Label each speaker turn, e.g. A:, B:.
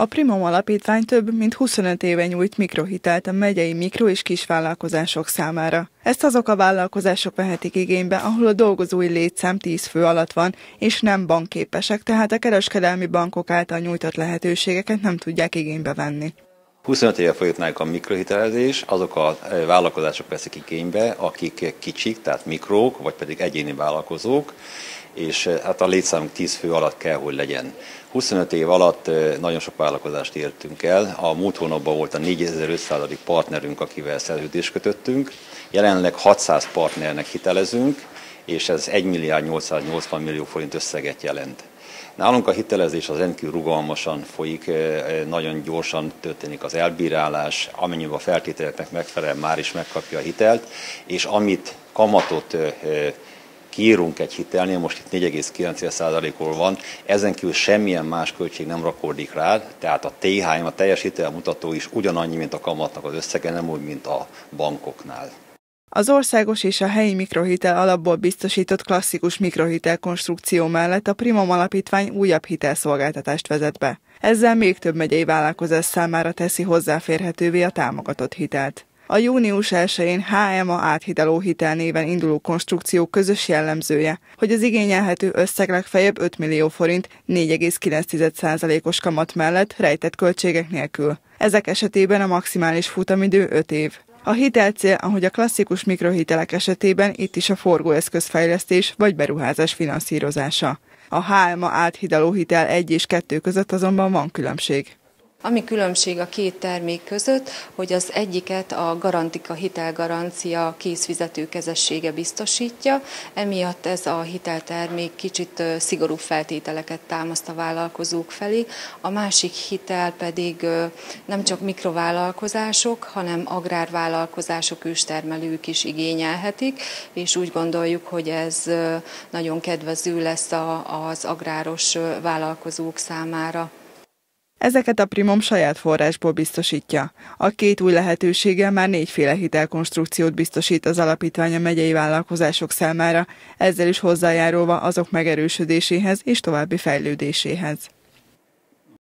A: A Primom Alapítvány több mint 25 éve nyújt mikrohitelt a megyei mikro- és kisvállalkozások számára. Ezt azok a vállalkozások vehetik igénybe, ahol a dolgozói létszám 10 fő alatt van, és nem bankképesek, tehát a kereskedelmi bankok által nyújtott lehetőségeket nem tudják igénybe venni.
B: 25 éve folyik a mikrohitelezés, azok a vállalkozások veszik igénybe, akik kicsik, tehát mikrók, vagy pedig egyéni vállalkozók, és hát a létszám 10 fő alatt kell, hogy legyen. 25 év alatt nagyon sok vállalkozást értünk el. A múlt hónapban volt a 4500. partnerünk, akivel szerződést kötöttünk. Jelenleg 600 partnernek hitelezünk, és ez 1 milliárd 880 millió forint összeget jelent. Nálunk a hitelezés az rendkívül rugalmasan folyik, nagyon gyorsan történik az elbírálás, amennyiben a feltételeknek megfelel, már is megkapja a hitelt, és amit kamatot kiírunk egy hitelnél, most itt 4,9%-ról van, ezen kívül semmilyen más költség nem rakódik rá, tehát a THM, a teljes hitelmutató is ugyanannyi, mint a kamatnak az összege, nem úgy, mint a bankoknál.
A: Az országos és a helyi mikrohitel alapból biztosított klasszikus mikrohitel konstrukció mellett a Primam Alapítvány újabb hitelszolgáltatást vezet be. Ezzel még több megyei vállalkozás számára teszi hozzáférhetővé a támogatott hitelt. A június 1-én HMA áthidaló hitel néven induló konstrukció közös jellemzője, hogy az igényelhető összeg legfeljebb 5 millió forint 4,9%-os kamat mellett rejtett költségek nélkül. Ezek esetében a maximális futamidő 5 év. A hitelcél, ahogy a klasszikus mikrohitelek esetében itt is a forgóeszközfejlesztés vagy beruházás finanszírozása. A HMA áthidaló hitel 1 és 2 között azonban van különbség.
C: Ami különbség a két termék között, hogy az egyiket a Garantika hitelgarancia készfizetőkezessége biztosítja, emiatt ez a hiteltermék kicsit szigorú feltételeket támaszt a vállalkozók felé, a másik hitel pedig nem csak mikrovállalkozások, hanem agrárvállalkozások, őstermelők is igényelhetik, és úgy gondoljuk, hogy ez nagyon kedvező lesz az agráros vállalkozók számára.
A: Ezeket a Primom saját forrásból biztosítja. A két új lehetőséggel már négyféle hitelkonstrukciót biztosít az alapítvány a megyei vállalkozások számára, ezzel is hozzájárulva azok megerősödéséhez és további fejlődéséhez.